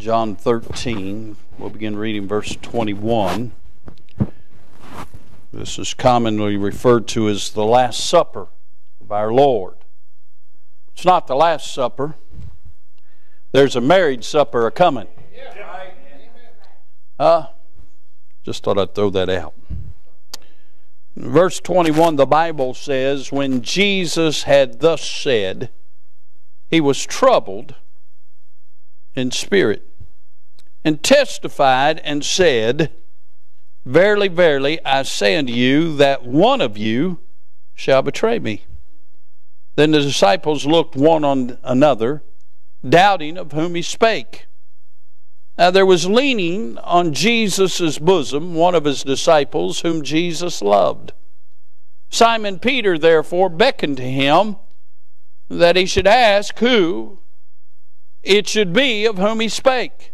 John 13. We'll begin reading verse 21. This is commonly referred to as the Last Supper of our Lord. It's not the Last Supper, there's a marriage supper a coming. Uh, just thought I'd throw that out. In verse 21, the Bible says, When Jesus had thus said, he was troubled in spirit and testified and said, Verily, verily, I say unto you that one of you shall betray me. Then the disciples looked one on another, doubting of whom he spake. Now there was leaning on Jesus' bosom one of his disciples whom Jesus loved. Simon Peter therefore beckoned to him that he should ask who it should be of whom he spake.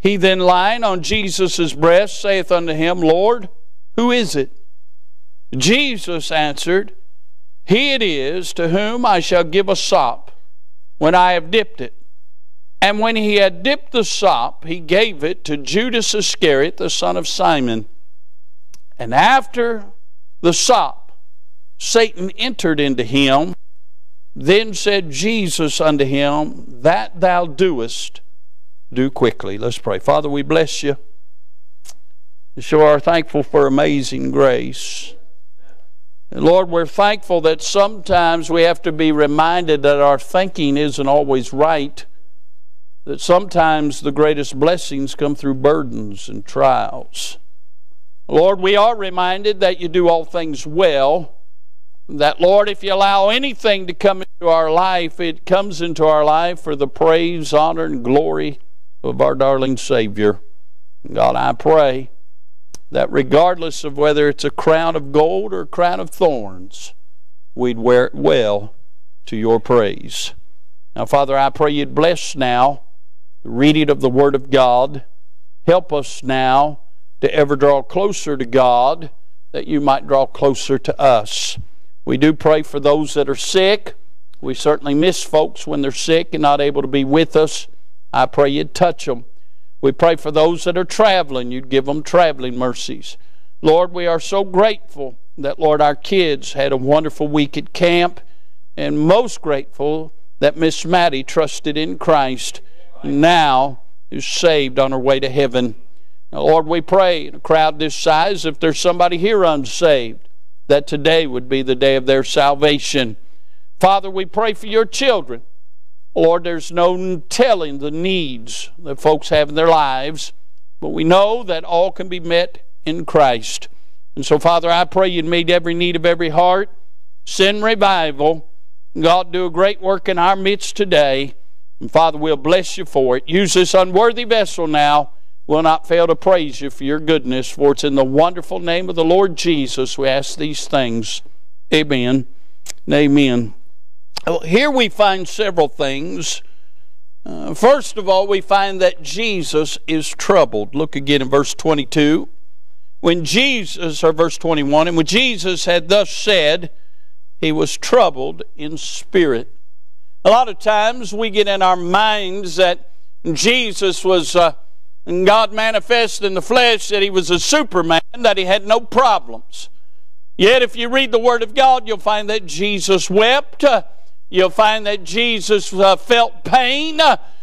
He then lying on Jesus' breast saith unto him, Lord, who is it? Jesus answered, He it is to whom I shall give a sop when I have dipped it. And when he had dipped the sop, he gave it to Judas Iscariot, the son of Simon. And after the sop, Satan entered into him. Then said Jesus unto him, That thou doest, do quickly. Let's pray. Father, we bless you. We sure are thankful for amazing grace. And Lord, we're thankful that sometimes we have to be reminded that our thinking isn't always right, that sometimes the greatest blessings come through burdens and trials. Lord, we are reminded that you do all things well that, Lord, if you allow anything to come into our life, it comes into our life for the praise, honor, and glory of our darling Savior. God, I pray that regardless of whether it's a crown of gold or a crown of thorns, we'd wear it well to your praise. Now, Father, I pray you'd bless now the reading of the Word of God. Help us now to ever draw closer to God, that you might draw closer to us. We do pray for those that are sick. We certainly miss folks when they're sick and not able to be with us. I pray you'd touch them. We pray for those that are traveling, you'd give them traveling mercies. Lord, we are so grateful that, Lord, our kids had a wonderful week at camp, and most grateful that Miss Maddie trusted in Christ and now is saved on her way to heaven. Now, Lord, we pray in a crowd this size, if there's somebody here unsaved, that today would be the day of their salvation. Father, we pray for your children. Lord, there's no telling the needs that folks have in their lives, but we know that all can be met in Christ. And so, Father, I pray you'd meet every need of every heart. Send revival. God, do a great work in our midst today. And Father, we'll bless you for it. Use this unworthy vessel now We will not fail to praise you for your goodness, for it's in the wonderful name of the Lord Jesus we ask these things. Amen. And Amen. Here we find several things. Uh, first of all, we find that Jesus is troubled. Look again in verse 22. When Jesus, or verse 21, and when Jesus had thus said, he was troubled in spirit. A lot of times we get in our minds that Jesus was. Uh, God manifest in the flesh that he was a superman, that he had no problems. Yet, if you read the Word of God, you'll find that Jesus wept. You'll find that Jesus uh, felt pain.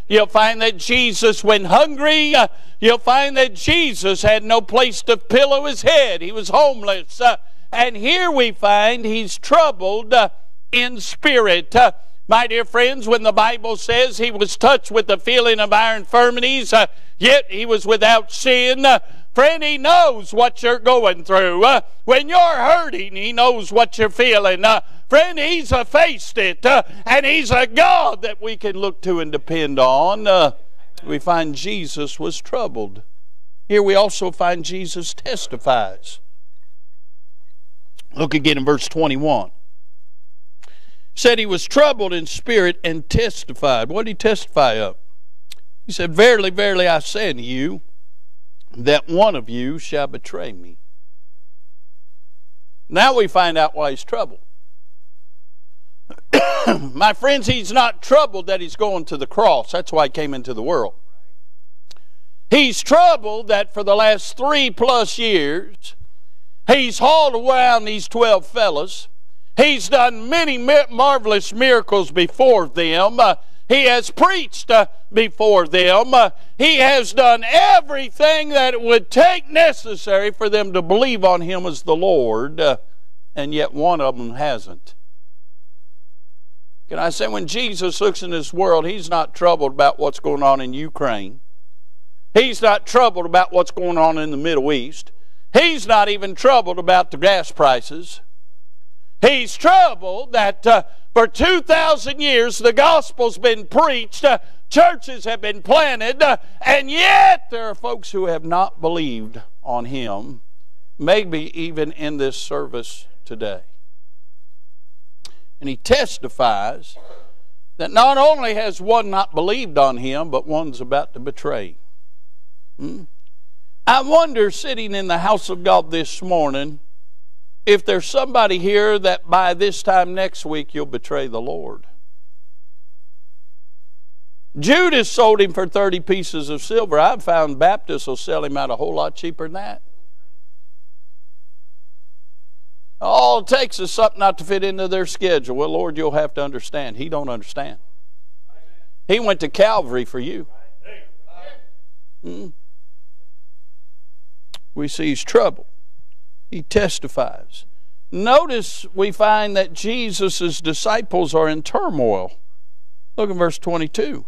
You'll find that Jesus went hungry. You'll find that Jesus had no place to pillow his head. He was homeless. Uh, and here we find he's troubled uh, in spirit. My dear friends, when the Bible says he was touched with the feeling of our infirmities, uh, yet he was without sin, uh, friend, he knows what you're going through. Uh, when you're hurting, he knows what you're feeling. Uh, friend, he's faced it, uh, and he's a God that we can look to and depend on. Uh, we find Jesus was troubled. Here we also find Jesus testifies. Look again in verse 21 said he was troubled in spirit and testified. What did he testify of? He said, Verily, verily, I say unto you, that one of you shall betray me. Now we find out why he's troubled. My friends, he's not troubled that he's going to the cross. That's why he came into the world. He's troubled that for the last three plus years, he's hauled around these 12 fellows. He's done many marvelous miracles before them. Uh, he has preached uh, before them. Uh, he has done everything that it would take necessary for them to believe on him as the Lord, uh, and yet one of them hasn't. Can I say, when Jesus looks in this world, he's not troubled about what's going on in Ukraine. He's not troubled about what's going on in the Middle East. He's not even troubled about the gas prices. He's troubled that uh, for 2,000 years the gospel's been preached, uh, churches have been planted, uh, and yet there are folks who have not believed on him, maybe even in this service today. And he testifies that not only has one not believed on him, but one's about to betray. Hmm? I wonder, sitting in the house of God this morning, if there's somebody here that by this time next week you'll betray the Lord. Judas sold him for 30 pieces of silver. I've found Baptists will sell him out a whole lot cheaper than that. All it takes is something not to fit into their schedule. Well, Lord, you'll have to understand. He don't understand. He went to Calvary for you. Mm. We see his trouble he testifies. Notice we find that Jesus' disciples are in turmoil. Look at verse 22.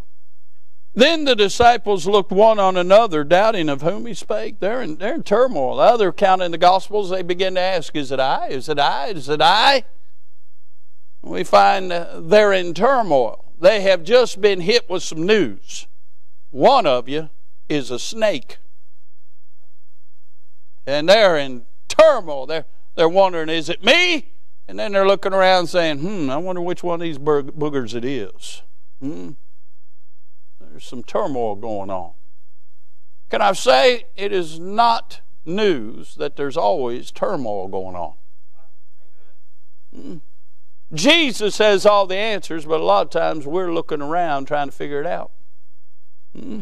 Then the disciples looked one on another, doubting of whom he spake. They're in, they're in turmoil. The other account in the Gospels, they begin to ask, Is it I? Is it I? Is it I? We find they're in turmoil. They have just been hit with some news. One of you is a snake. And they're in turmoil. They're, they're wondering, is it me? And then they're looking around saying, hmm, I wonder which one of these boogers it is. Hmm? There's some turmoil going on. Can I say it is not news that there's always turmoil going on? Hmm? Jesus has all the answers, but a lot of times we're looking around trying to figure it out. Hmm?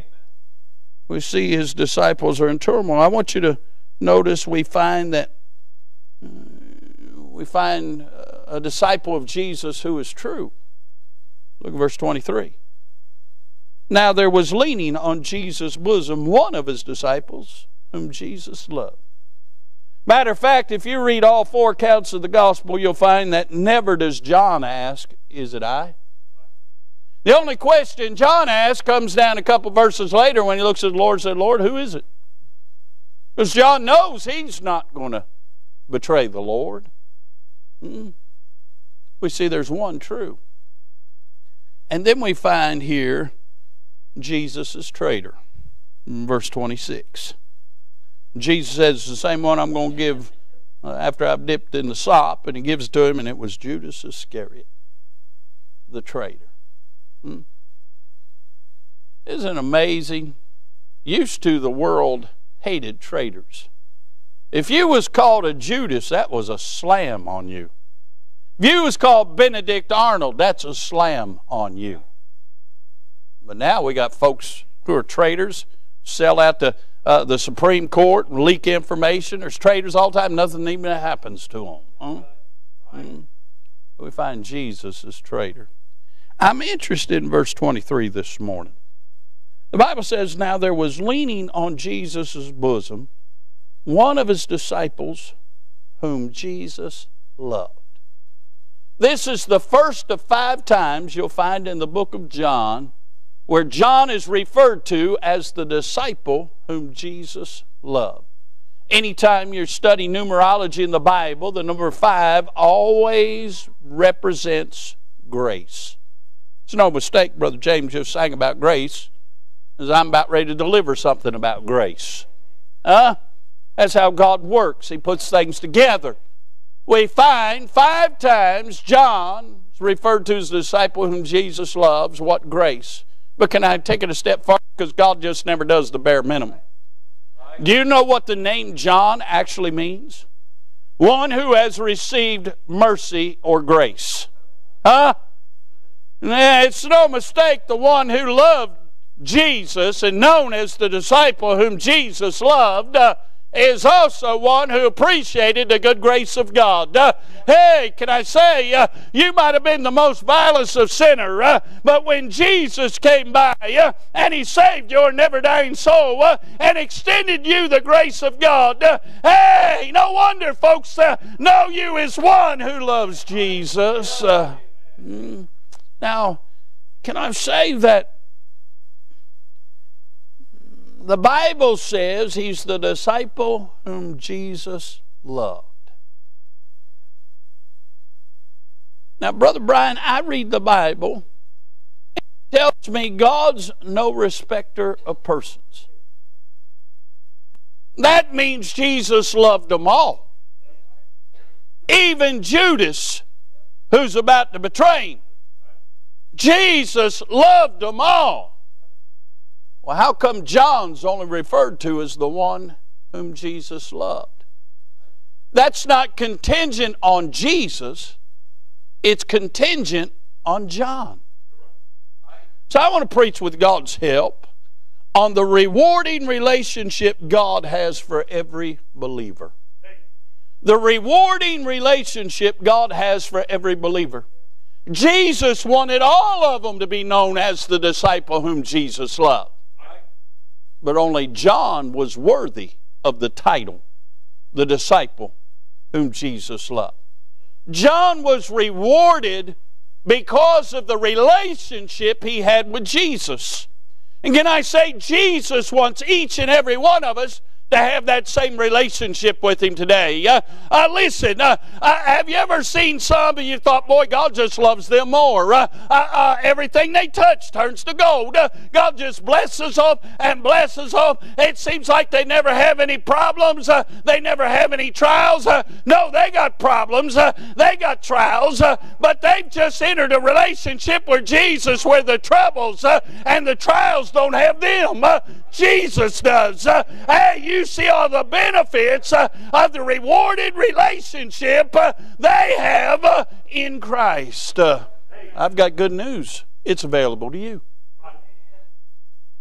We see his disciples are in turmoil. I want you to notice we find that we find a disciple of Jesus who is true. Look at verse 23. Now there was leaning on Jesus' bosom one of his disciples whom Jesus loved. Matter of fact, if you read all four accounts of the gospel, you'll find that never does John ask, Is it I? The only question John asks comes down a couple verses later when he looks at the Lord and said, Lord, who is it? Because John knows he's not going to betray the Lord. Mm-mm. We see there's one true. And then we find here Jesus is traitor. Verse 26. Jesus says, the same one I'm going to give uh, after I've dipped in the sop, and he gives it to him, and it was Judas Iscariot, the traitor. Hmm? Isn't amazing? Used to the world hated traitors. If you was called a Judas, that was a slam on you. If you was called Benedict Arnold, that's a slam on you. But now we got folks who are traitors, sell out the, uh, the Supreme Court and leak information. There's traitors all the time. Nothing even happens to them. Huh? Mm. We find Jesus as traitor. I'm interested in verse 23 this morning. The Bible says, Now there was leaning on Jesus' bosom one of his disciples whom Jesus loved. This is the first of five times you'll find in the book of John where John is referred to as the disciple whom Jesus loved. Anytime you're studying numerology in the Bible, the number five always represents grace. It's no mistake, Brother James just sang about grace as I'm about ready to deliver something about grace. Huh? That's how God works. He puts things together. We find five times John referred to as the disciple whom Jesus loves. What grace. But can I take it a step farther? Because God just never does the bare minimum. Do you know what the name John actually means? One who has received mercy or grace. Huh? It's no mistake the one who loved Jesus and known as the disciple whom Jesus loved, uh, is also one who appreciated the good grace of God. Uh, hey, can I say, uh, you might have been the most vilest of sinners, uh, but when Jesus came by uh, and He saved your never dying soul uh, and extended you the grace of God, uh, hey, no wonder folks know you as one who loves Jesus. Mm. now, can I say that the Bible says he's the disciple whom Jesus loved. Now, Brother Brian, I read the Bible. It tells me God's no respecter of persons. That means Jesus loved them all. Even Judas, who's about to betray him. Jesus loved them all. Well, how come John's only referred to as the one whom Jesus loved? That's not contingent on Jesus, it's contingent on John. So I want to preach with God's help on the rewarding relationship God has for every believer. The rewarding relationship God has for every believer. Jesus wanted all of them to be known as the disciple whom Jesus loved but only John was worthy of the title, the disciple whom Jesus loved. John was rewarded because of the relationship he had with Jesus. And can I say, Jesus wants each and every one of us to have that same relationship with Him today. Uh, uh, listen, uh, uh have you ever seen some and you thought, boy, God just loves them more? Uh, uh, everything they touch turns to gold. God just blesses them and blesses them. It seems like they never have any problems. they never have any trials. no, they got problems. they got trials. but they've just entered a relationship with Jesus where the troubles and the trials don't have them. Jesus does. hey, you you see all the benefits uh, of the rewarded relationship uh, they have uh, in Christ. I've got good news. It's available to you.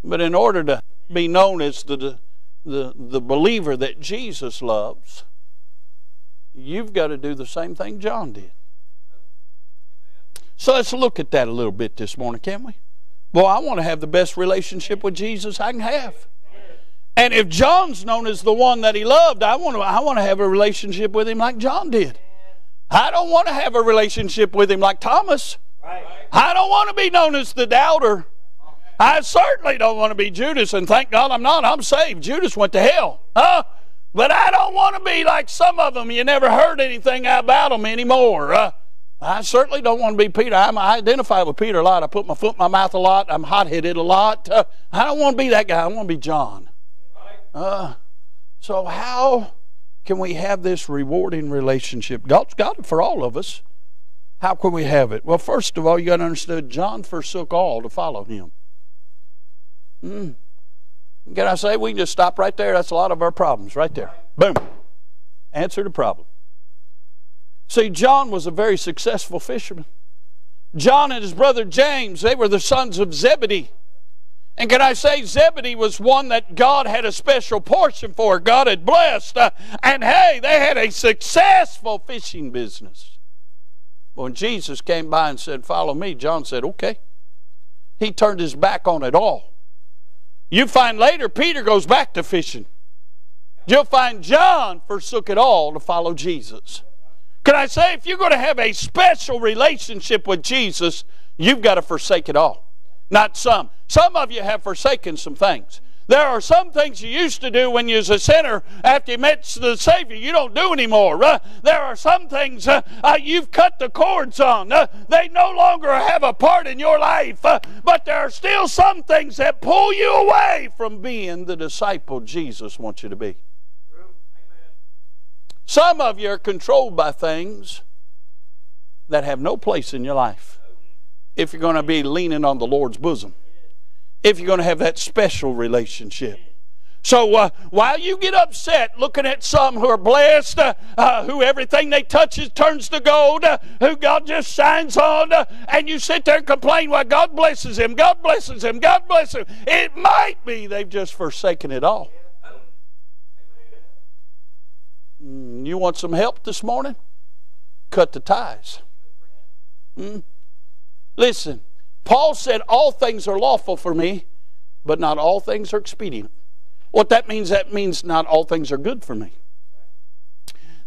But in order to be known as the, the, the believer that Jesus loves, you've got to do the same thing John did. So let's look at that a little bit this morning, can we? Well, I want to have the best relationship with Jesus I can have. And if John's known as the one that he loved, I want to, I want to have a relationship with him like John did. I don't want to have a relationship with him like Thomas. I don't want to be known as the doubter. I certainly don't want to be Judas, and thank God I'm not. I'm saved. Judas went to hell. Huh? But I don't want to be like some of them. You never heard anything about them anymore. Uh, I certainly don't want to be Peter. I'm, i identify with Peter a lot. I put my foot in my mouth a lot. I'm hot headed a lot. Uh, I don't want to be that guy. I want to be John. Uh, so, how can we have this rewarding relationship? God's got it for all of us. How can we have it? Well, first of all, you got to understand John forsook all to follow him. Mm. Can I say we can just stop right there? That's a lot of our problems right there. Boom. Answer the problem. See, John was a very successful fisherman. John and his brother James, they were the sons of Zebedee. And can I say, Zebedee was one that God had a special portion for. God had blessed. Uh, and hey, they had a successful fishing business. When Jesus came by and said, Follow me, John said, Okay. He turned his back on it all. You find later, Peter goes back to fishing. You'll find John forsook it all to follow Jesus. Can I say, if you're going to have a special relationship with Jesus, you've got to forsake it all. Not some. Some of you have forsaken some things. There are some things you used to do when you was a sinner after you met the Savior you don't do anymore. Uh, there are some things uh, uh, you've cut the cords on. They no longer have a part in your life. But there are still some things that pull you away from being the disciple Jesus wants you to be. Some of you are controlled by things that have no place in your life if you're going to be leaning on the Lord's bosom, if you're going to have that special relationship. So uh, while you get upset looking at some who are blessed, uh, uh, who everything they touch turns to gold, uh, who God just shines on, uh, and you sit there and complain, why God blesses him, God blesses him, God blesses him. It might be they've just forsaken it all. Mm, you want some help this morning? Cut the ties. Mm. Listen, Paul said, All things are lawful for me, but not all things are expedient. What that means, that means not all things are good for me.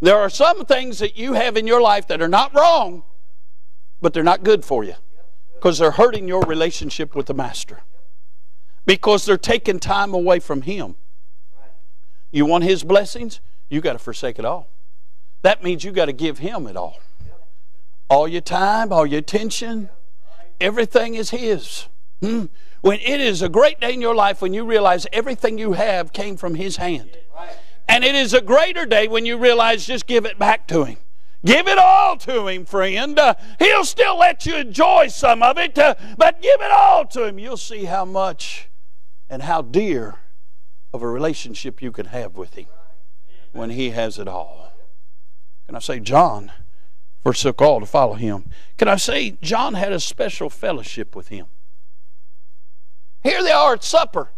There are some things that you have in your life that are not wrong, but they're not good for you because they're hurting your relationship with the Master. Because they're taking time away from Him. You want His blessings? You got to forsake it all. That means you got to give Him it all. All your time, all your attention, everything is His. Hmm? When it is a great day in your life when you realize everything you have came from His hand. And it is a greater day when you realize just give it back to Him. Give it all to Him, friend. Uh, he'll still let you enjoy some of it, uh, but give it all to Him. You'll see how much and how dear of a relationship you can have with Him when He has it all. Can I say, John forsook all to follow Him? Can I say, John had a special fellowship with Him? Here they are at supper.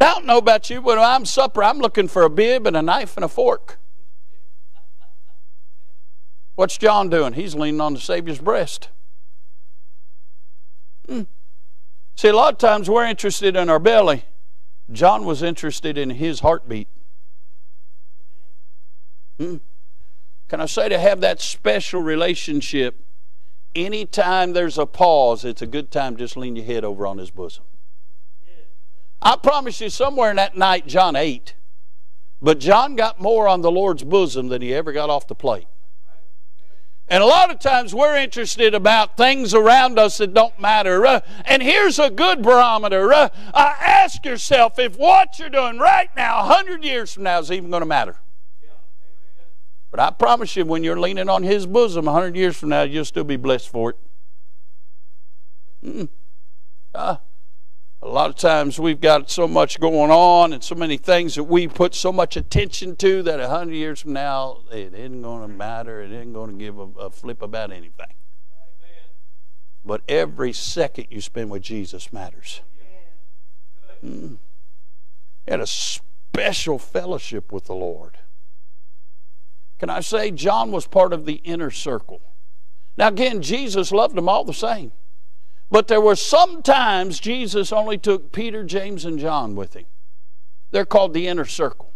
I don't know about you, but when I'm supper, I'm looking for a bib and a knife and a fork. What's John doing? He's leaning on the Savior's breast. Hmm. See, a lot of times we're interested in our belly. John was interested in his heartbeat. Hmm. Can I say to have that special relationship anytime there's a pause, it's a good time just lean your head over on his bosom. I promise you, somewhere in that night, John ate. But John got more on the Lord's bosom than he ever got off the plate. And a lot of times we're interested about things around us that don't matter. Uh, and here's a good barometer. Uh, uh, ask yourself if what you're doing right now, 100 years from now, is even going to matter. But I promise you, when you're leaning on His bosom 100 years from now, you'll still be blessed for it. Mm. Uh, a lot of times we've got so much going on and so many things that we put so much attention to that 100 years from now, it isn't going to matter. It isn't going to give a, a flip about anything. But every second you spend with Jesus matters. Mm. had a special fellowship with the Lord. Can I say John was part of the inner circle? Now, again, Jesus loved them all the same. But there were some times Jesus only took Peter, James, and John with him. They're called the inner circle.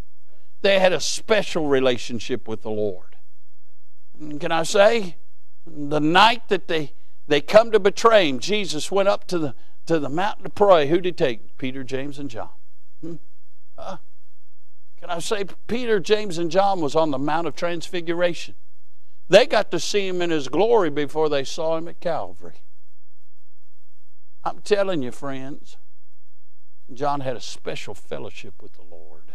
They had a special relationship with the Lord. Can I say, the night that they, they come to betray him, Jesus went up to the, to the mountain to pray. Who did he take? Peter, James, and John. Hmm? Uh, can I say Peter, James, and John was on the Mount of Transfiguration? They got to see him in his glory before they saw him at Calvary. I'm telling you, friends, John had a special fellowship with the Lord.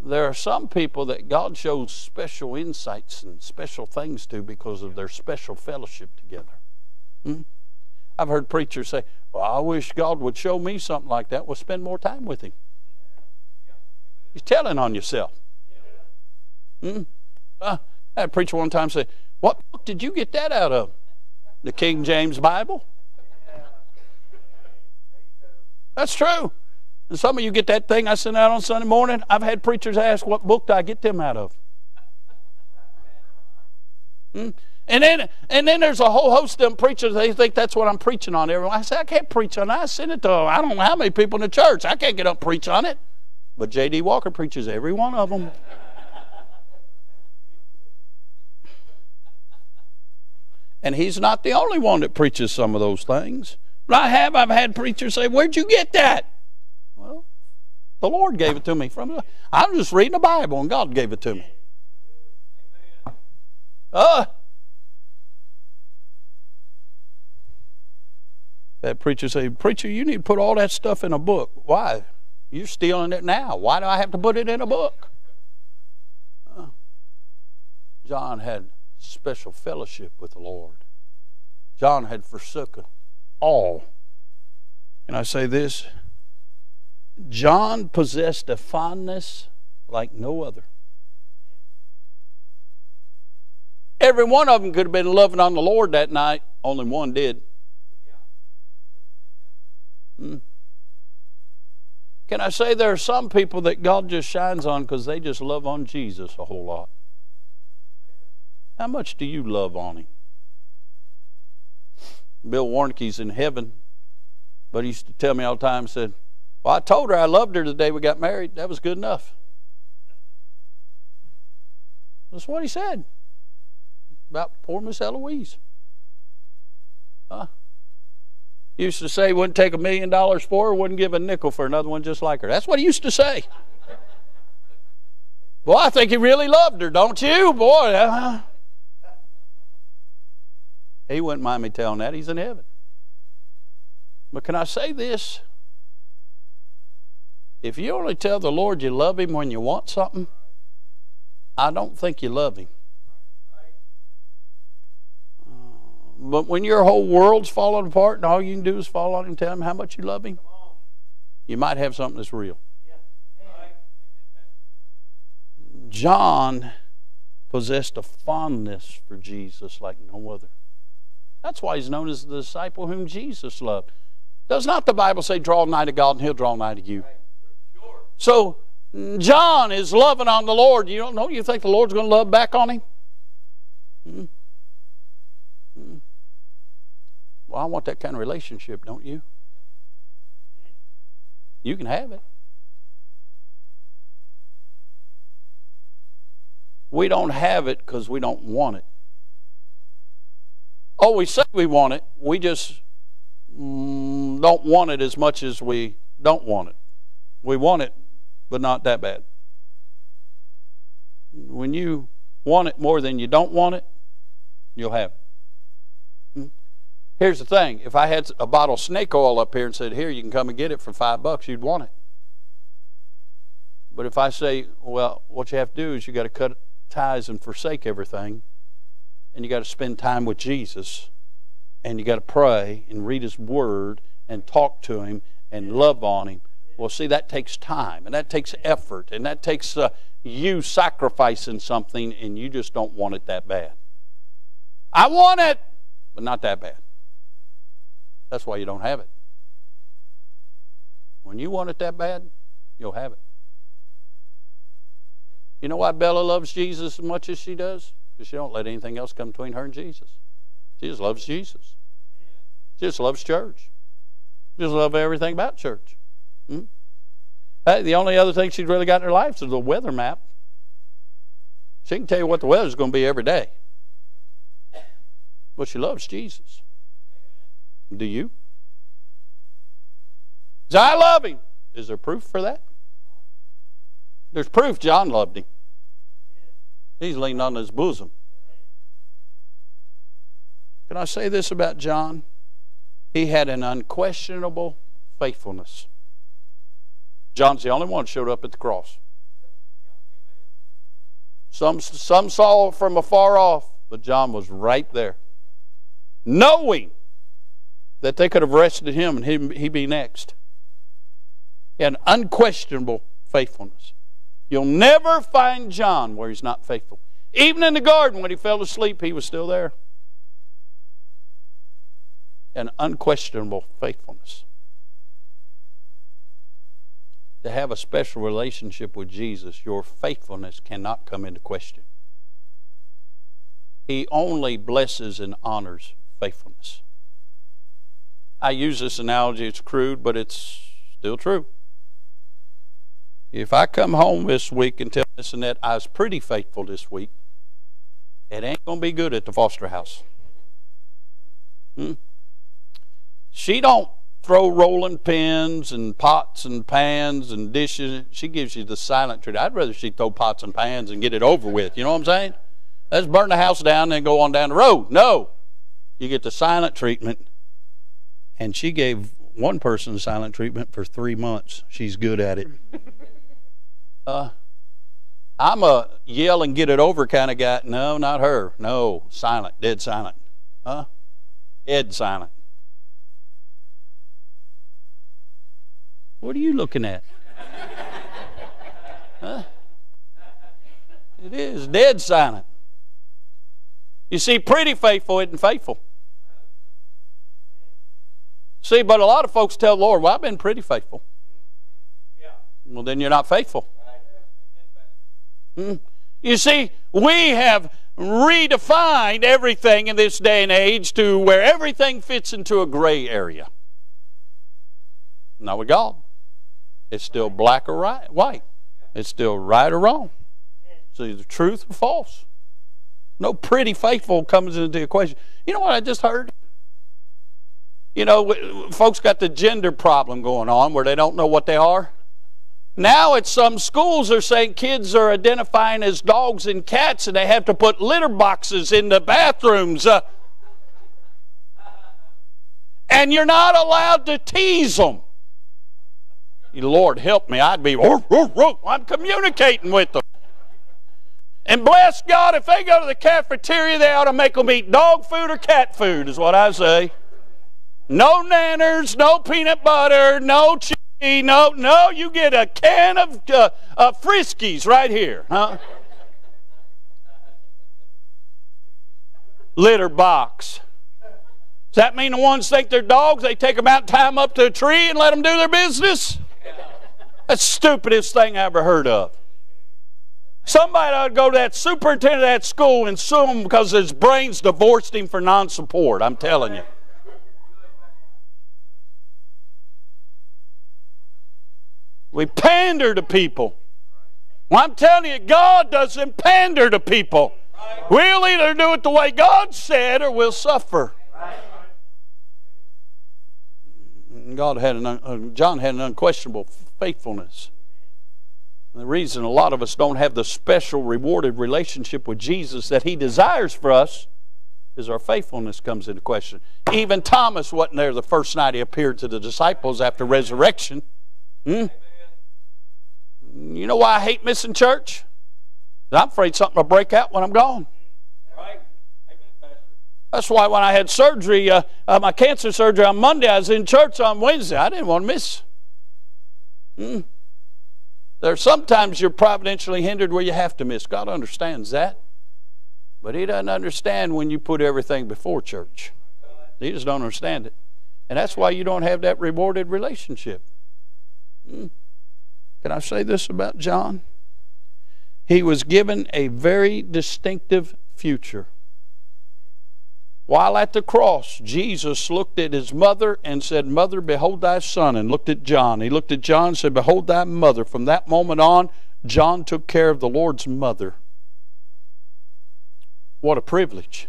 There are some people that God shows special insights and special things to because of their special fellowship together. Hmm? I've heard preachers say, Well, I wish God would show me something like that. Well, spend more time with Him. You're telling on yourself. Hmm? Uh, I had a preacher one time say, What book did you get that out of? The King James Bible? That's true. And some of you get that thing I sent out on Sunday morning. I've had preachers ask, What book do I get them out of? Hmm? And then, and then there's a whole host of them preachers. They think that's what I'm preaching on. Everyone, I say I can't preach on that. I send it to. I don't know how many people in the church. I can't get up preach on it. But J.D. Walker preaches every one of them. And he's not the only one that preaches some of those things. But I have, I've had preachers say, Where'd you get that? Well, the Lord gave it to me. From I'm just reading the Bible and God gave it to me. Uh, that preacher say, Preacher, you need to put all that stuff in a book. Why? You're stealing it now. Why do I have to put it in a book? John had special fellowship with the Lord. John had forsaken all. And I say this John possessed a fondness like no other. Every one of them could have been loving on the Lord that night, only one did. Hmm. Can I say there are some people that God just shines on because they just love on Jesus a whole lot? How much do you love on Him? Bill Warnke's in heaven, but he used to tell me all the time, said, Well, I told her I loved her the day we got married. That was good enough. That's what he said about poor Miss Eloise. Huh? Used to say wouldn't take a million dollars for her, wouldn't give a nickel for another one just like her. That's what he used to say. Boy, I think he really loved her, don't you? Boy, uh, he wouldn't mind me telling that. He's in heaven. But can I say this? If you only tell the Lord you love Him when you want something, I don't think you love Him. But when your whole world's falling apart and all you can do is fall on him and tell him how much you love him, you might have something that's real. John possessed a fondness for Jesus like no other. That's why he's known as the disciple whom Jesus loved. Does not the Bible say, draw nigh to God and he'll draw nigh to you? So, John is loving on the Lord. You don't know, you think the Lord's going to love back on him? Hmm? Hmm. Well, I want that kind of relationship, don't you? You can have it. We don't have it because we don't want it. Oh, we say we want it. We just mm, don't want it as much as we don't want it. We want it, but not that bad. When you want it more than you don't want it, you'll have it. Here's the thing if I had a bottle of snake oil up here and said, Here, you can come and get it for five bucks, you'd want it. But if I say, Well, what you have to do is you got to cut ties and forsake everything, and you got to spend time with Jesus, and you got to pray and read His Word and talk to Him and love on Him. Well, see, that takes time and that takes effort and that takes uh, you sacrificing something, and you just don't want it that bad. I want it, but not that bad. That's why you don't have it. When you want it that bad, you'll have it. You know why Bella loves Jesus as much as she does? Because she don't let anything else come between her and Jesus. She just loves Jesus. She just loves church. She just loves everything about church. Hmm? The only other thing she's really got in her life is the weather map. She can tell you what the weather's going to be every day. But she loves Jesus. Do you? I love him. Is there proof for that? There's proof John loved him. He's leaned on his bosom. Can I say this about John? He had an unquestionable faithfulness. John's the only one showed up at the cross. Some, some saw from afar off, but John was right there. Knowing that they could have arrested him and he, he'd be next. Had unquestionable faithfulness. You'll never find John where he's not faithful. Even in the garden when he fell asleep, he was still there. An unquestionable faithfulness. To have a special relationship with Jesus, your faithfulness cannot come into question. He only blesses and honors faithfulness. I use this analogy, it's crude, but it's still true. If I come home this week and tell Miss Annette I was pretty faithful this week, it ain't going to be good at the foster house. Hmm? She don't throw rolling pins and pots and pans and dishes. She gives you the silent treatment. I'd rather she throw pots and pans and get it over with. You know what I'm saying? Let's burn the house down and go on down the road. No. You get the silent treatment and she gave one person silent treatment for three months. She's good at it. Uh, I'm a yell and get it over kind of guy. No, not her. No, silent, dead silent. Huh? Dead silent. What are you looking at? Huh? It is dead silent. You see, pretty faithful isn't faithful. See, but a lot of folks tell the Lord, well, I've been pretty faithful. Well, then you're not faithful. Hmm. You see, we have redefined everything in this day and age to where everything fits into a gray area. Not with God. It's still black or right, white. It's still right or wrong. It's either truth or false. No pretty faithful comes into the equation. You know what I just heard? You know, folks got the gender problem going on where they don't know what they are. Now at some schools they're saying kids are identifying as dogs and cats and they have to put litter boxes in the bathrooms. Uh, and you're not allowed to tease them. Lord help me, I'd be, I'm communicating with them. And bless God, if they go to the cafeteria, they ought to make them eat dog food or cat food, is what I say. No nanners, no peanut butter, no cheese, no, no, you get a can of uh, uh, Friskies right here, huh? Litter box. Does that mean the ones think they're dogs? They take them out, tie them up to a tree, and let them do their business? That's the stupidest thing I ever heard of. Somebody ought to go to that superintendent of that school and sue him because his brains divorced him for non support. I'm telling you. We pander to people. Well, I'm telling you, God doesn't pander to people. We'll either do it the way God said or we'll suffer. God had an, uh, John had an unquestionable faithfulness. And the reason a lot of us don't have the special rewarded relationship with Jesus that He desires for us is our faithfulness comes into question. Even Thomas wasn't there the first night he appeared to the disciples after resurrection. Hmm? You know why I hate missing church? I'm afraid something will break out when I'm gone. Right. That's why when I had surgery, uh, uh, my cancer surgery on Monday, I was in church on Wednesday. I didn't want to miss. Mm. There's sometimes you're providentially hindered where you have to miss. God understands that. But He doesn't understand when you put everything before church. He just don't understand it. And that's why you don't have that rewarded relationship. Mm. Can I say this about John? He was given a very distinctive future. While at the cross, Jesus looked at his mother and said, Mother, behold thy son, and looked at John. He looked at John and said, Behold thy mother. From that moment on, John took care of the Lord's mother. What a privilege.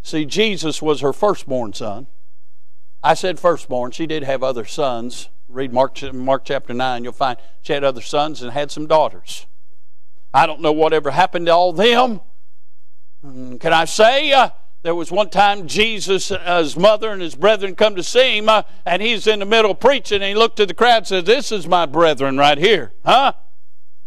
See, Jesus was her firstborn son. I said firstborn. She did have other sons. Read Mark, Mark chapter 9, you'll find she had other sons and had some daughters. I don't know whatever happened to all them. Mm, can I say, uh, there was one time Jesus, uh, his mother and his brethren come to see him, uh, and he's in the middle preaching, and he looked at the crowd and said, This is my brethren right here. Huh?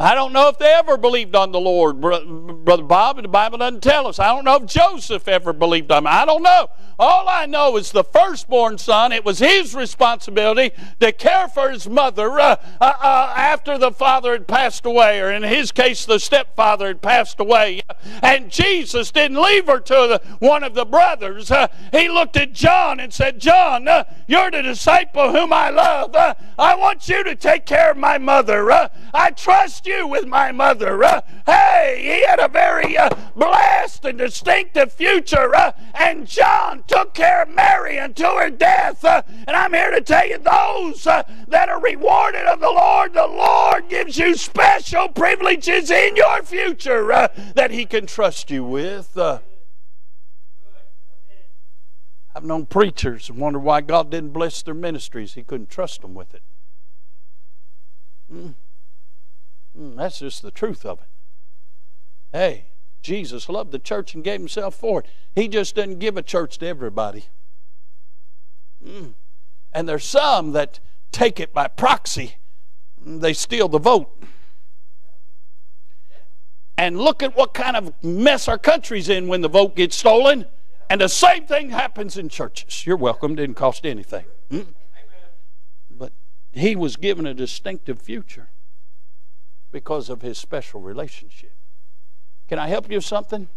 I don't know if they ever believed on the Lord, Brother Bob, and the Bible doesn't tell us. I don't know if Joseph ever believed on him. I don't know. All I know is the firstborn son, it was his responsibility to care for his mother uh, uh, uh, after the father had passed away, or in his case, the stepfather had passed away. And Jesus didn't leave her to the, one of the brothers. Uh, he looked at John and said, John, uh, you're the disciple whom I love. Uh, I want you to take care of my mother. I trust you you with my mother. Uh, hey, he had a very uh, blessed and distinctive future. Uh, and John took care of Mary until her death. Uh, and I'm here to tell you those uh, that are rewarded of the Lord, the Lord gives you special privileges in your future uh, that he can trust you with. I've known preachers and wondered why God didn't bless their ministries. He couldn't trust them with it. Mm. Mm, that's just the truth of it. Hey, Jesus loved the church and gave himself for it. He just doesn't give a church to everybody. Mm. And there's some that take it by proxy. They steal the vote. And look at what kind of mess our country's in when the vote gets stolen. And the same thing happens in churches. You're welcome, didn't cost anything. Mm. But he was given a distinctive future because of his special relationship. Can I help you with something?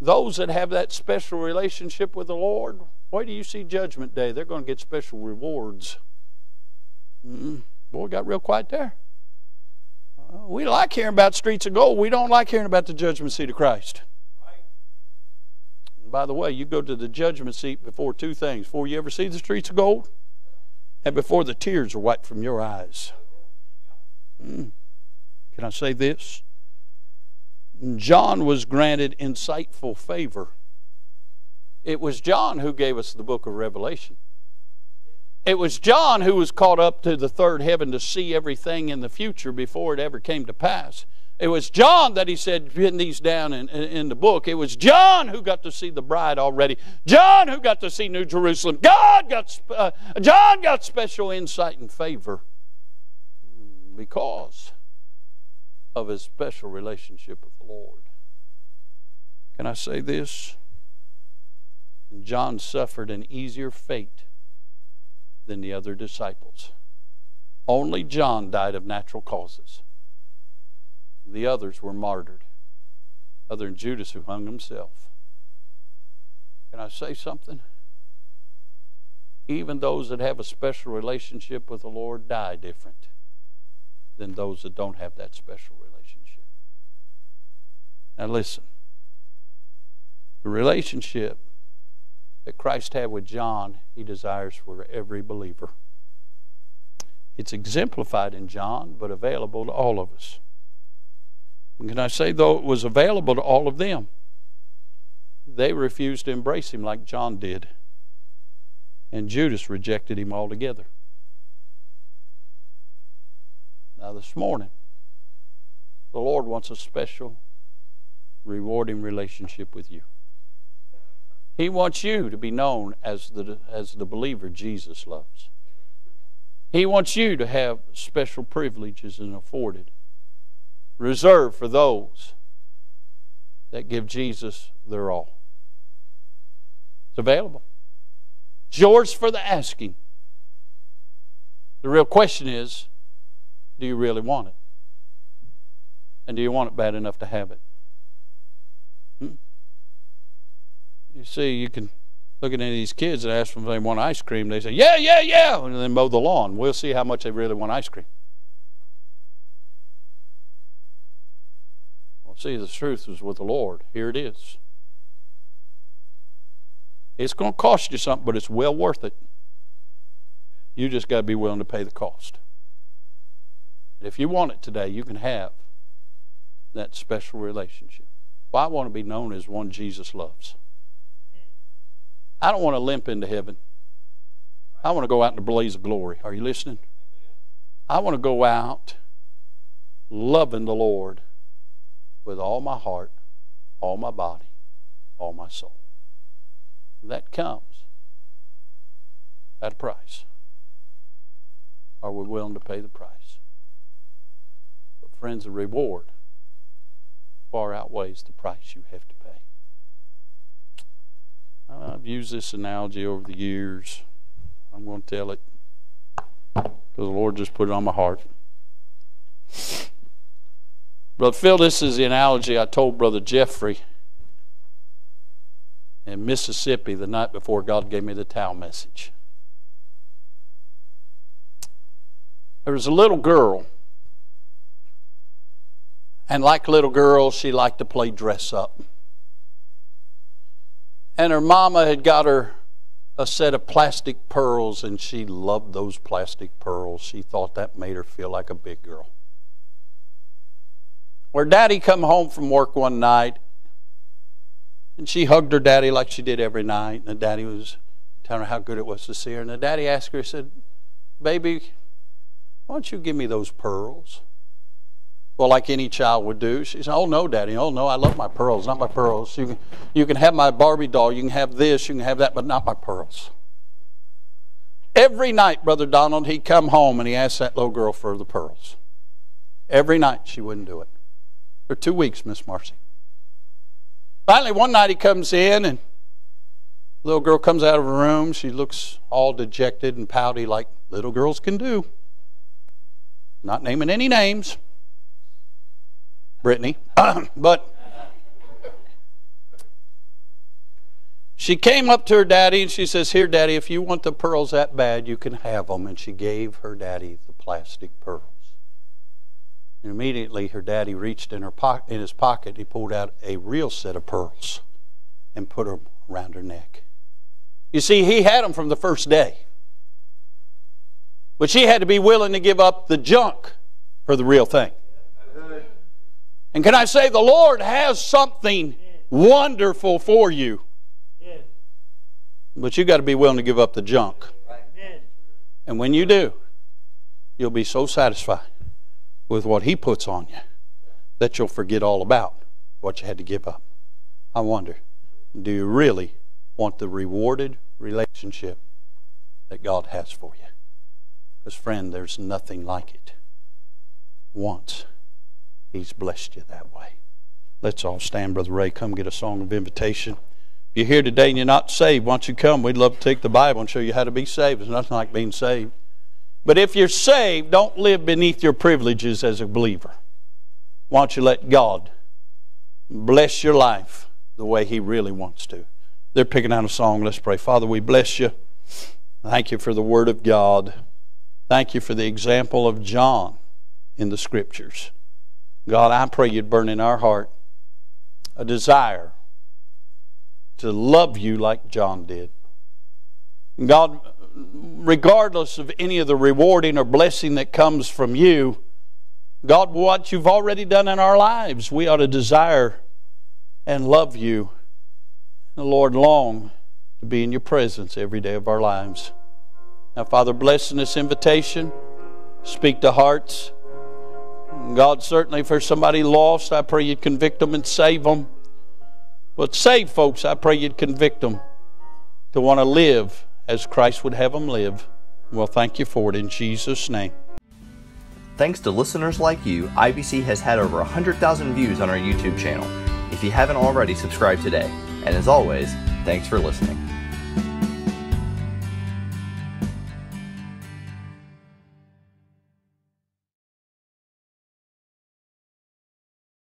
Those that have that special relationship with the Lord, why do you see Judgment Day? They're going to get special rewards. Mm-hmm. Boy, got real quiet there. Uh, we like hearing about streets of gold. We don't like hearing about the judgment seat of Christ. Right. by the way, you go to the judgment seat before two things before you ever see the streets of gold and before the tears are wiped from your eyes. Mm. Can I say this? John was granted insightful favor. It was John who gave us the book of Revelation. It was John who was caught up to the third heaven to see everything in the future before it ever came to pass. It was John that he said, pin these down in, in, in, the book. It was John who got to see the bride already. John who got to see New Jerusalem. God got, uh, John got special insight and favor because of his special relationship with the Lord. Can I say this? John suffered an easier fate than the other disciples. Only John died of natural causes. The others were martyred, other than Judas who hung himself. Can I say something? Even those that have a special relationship with the Lord die different than those that don't have that special relationship. Now, listen the relationship that Christ had with John, he desires for every believer. It's exemplified in John, but available to all of us. can I say, though it was available to all of them, they refused to embrace him like John did. And Judas rejected him altogether. Now, this morning, the Lord wants a special, rewarding relationship with you. He wants you to be known as the, as the believer Jesus loves. He wants you to have special privileges and afforded, reserved for those that give Jesus their all. It's available. It's yours for the asking. The real question is do you really want it? And do you want it bad enough to have it? Hmm? You see, you can look at any of these kids and ask them if they want ice cream. They say, yeah, yeah, yeah, and then mow the lawn. We'll see how much they really want ice cream. Well, see, the truth is with the Lord. Here it is. It's going to cost you something, but it's well worth it. You just got to be willing to pay the cost. If you want it today, you can have that special relationship. Well, I want to be known as one Jesus loves. I don't want to limp into heaven. I want to go out in a blaze of glory. Are you listening? I want to go out loving the Lord with all my heart, all my body, all my soul. That comes at a price. Are we willing to pay the price? But, friends, the reward far outweighs the price you have to pay. I've used this analogy over the years. I'm going to tell it because the Lord just put it on my heart. Brother Phil, this is the analogy I told Brother Jeffrey in Mississippi the night before God gave me the towel message. There was a little girl and like little girls, she liked to play dress up. And her mama had got her a set of plastic pearls, and she loved those plastic pearls. She thought that made her feel like a big girl. Where daddy come home from work one night, and she hugged her daddy like she did every night, and the daddy was telling her how good it was to see her. And the daddy asked her, he said, Baby, why don't you give me those pearls? Well, like any child would do, she said, Oh, no, Daddy. Oh, no, I love my pearls, not my pearls. You can, you can have my Barbie doll, you can have this, you can have that, but not my pearls. Every night, Brother Donald, he'd come home and he asked that little girl for the pearls. Every night she wouldn't do it. For two weeks, Miss Marcy. Finally, one night he comes in and the little girl comes out of her room. She looks all dejected and pouty like little girls can do. Not naming any names. Brittany. but she came up to her daddy and she says, Here, daddy, if you want the pearls that bad, you can have them. And she gave her daddy the plastic pearls. And immediately her daddy reached in, her po- in his pocket, he pulled out a real set of pearls and put them around her neck. You see, he had them from the first day. But she had to be willing to give up the junk for the real thing. And can I say, the Lord has something wonderful for you. But you've got to be willing to give up the junk. And when you do, you'll be so satisfied with what He puts on you that you'll forget all about what you had to give up. I wonder, do you really want the rewarded relationship that God has for you? Because, friend, there's nothing like it. Once He's blessed you that way. Let's all stand, Brother Ray. Come get a song of invitation. If you're here today and you're not saved, why don't you come? We'd love to take the Bible and show you how to be saved. There's nothing like being saved. But if you're saved, don't live beneath your privileges as a believer. Why don't you let God bless your life the way He really wants to? They're picking out a song. Let's pray. Father, we bless you. Thank you for the Word of God. Thank you for the example of John in the Scriptures. God, I pray you'd burn in our heart a desire to love you like John did. God, regardless of any of the rewarding or blessing that comes from you, God, what you've already done in our lives, we ought to desire and love you. And Lord, long to be in your presence every day of our lives. Now, Father, bless in this invitation. Speak to hearts. God, certainly for somebody lost, I pray you'd convict them and save them. But save folks, I pray you'd convict them to want to live as Christ would have them live. Well, thank you for it in Jesus' name. Thanks to listeners like you, IBC has had over 100,000 views on our YouTube channel. If you haven't already, subscribe today. And as always, thanks for listening.